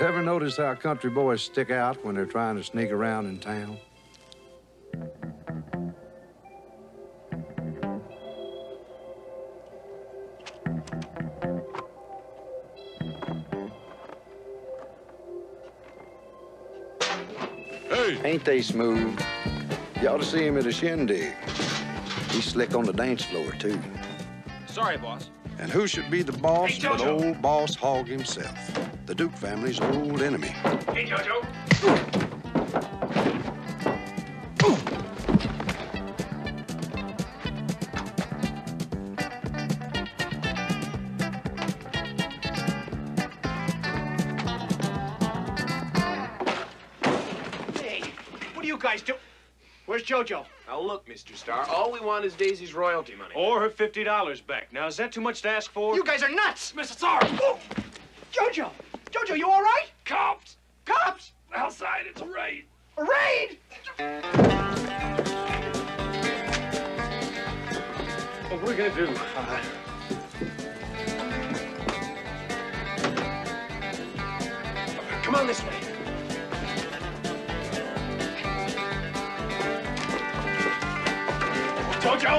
Ever notice how country boys stick out when they're trying to sneak around in town? Hey! Ain't they smooth? You ought to see him at a shindig. He's slick on the dance floor, too. Sorry, boss. And who should be the boss Hey, but old Boss Hogg himself, the Duke family's old enemy. Hey, Jojo. Hey, what are you guys do? Where's JoJo? Now look, Mr. Starr, all we want is Daisy's royalty money. Or her $50 back. Now, is that too much to ask for? You guys are nuts! Mr. Starr! Oh, JoJo! JoJo, you all right? Cops! Cops! Outside, it's a raid. A raid! What are we're gonna do? Uh, Come on this way. Jojo!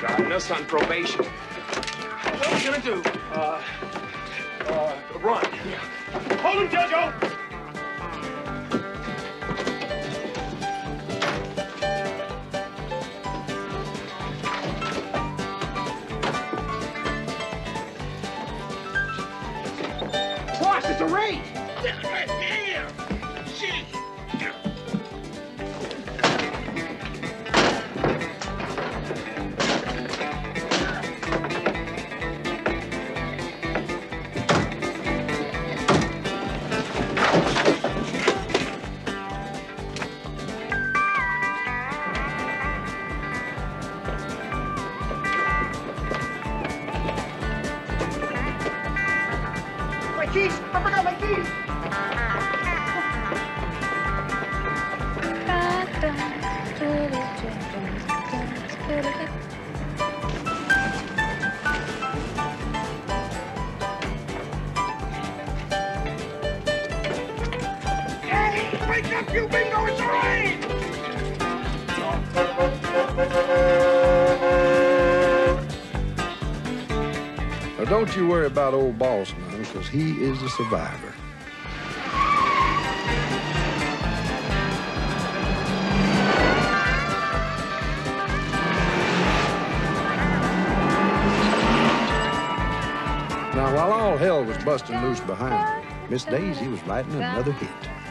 Driving us on probation. What are we gonna do? Uh, uh, run. Hold him, Jojo! Boss, it's a raid! Damn! My keys! I forgot my keys! Hey, wake up, you bingo! It's a don't you worry about old Boss none, because he is a survivor. Now, while all hell was busting loose behind her, Miss Daisy was writing another hit.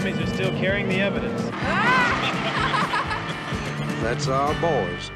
Dummies are still carrying the evidence. That's our boys.